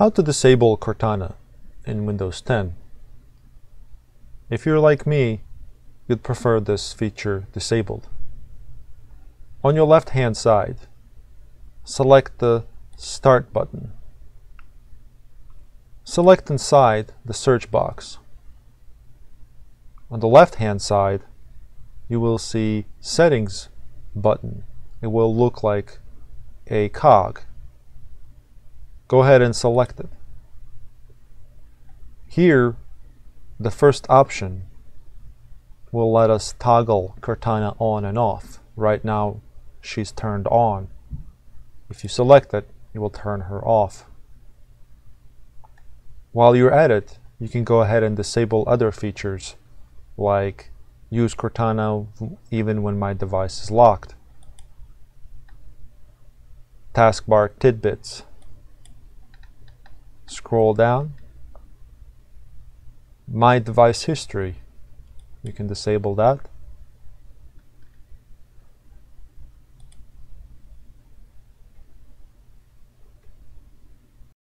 How to disable Cortana in Windows 10. If you're like me, you'd prefer this feature disabled. On your left hand side, select the Start button. Select inside the search box. On the left hand side, you will see Settings button. It will look like a cog go ahead and select it. Here, the first option will let us toggle Cortana on and off. Right now, she's turned on. If you select it, it will turn her off. While you're at it, you can go ahead and disable other features like use Cortana even when my device is locked. Taskbar tidbits scroll down. My device history, you can disable that.